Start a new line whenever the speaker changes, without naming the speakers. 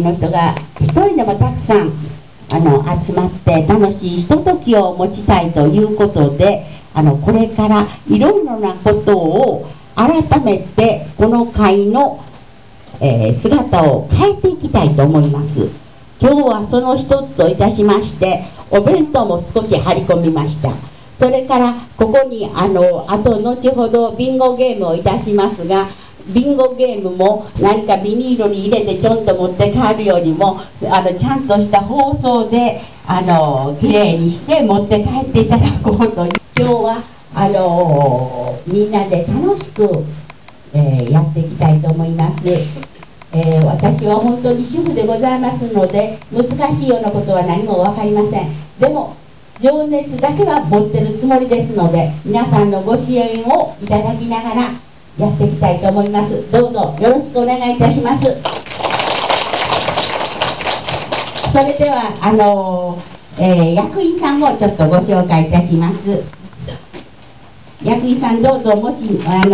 の人が一人でもたくさんあの集まって楽しいひとときを持ちたいということであのこれからいろいろなことを改めてこの会の、えー、姿を変えていきたいと思います。今日はその一つといたしましてお弁当も少し張り込みました。それからここにあのあと後ほどビンゴゲームをいたしますがビンゴゲームも何かビニールに入れてちょんと持って帰るよりもあのちゃんとした包装であのきれいにして持って帰っていただこうと今日はあのみんなで楽しく、えー、やっていきたいと思います。えー、私は本当に主婦でございますので難しいようなことは何も分かりませんでも情熱だけは持ってるつもりですので皆さんのご支援をいただきながらやっていきたいと思います。どうぞよろしくお願いいたします。それではあの、えー、役員さんをちょっとご紹介いたします。役員さんどうぞもしあの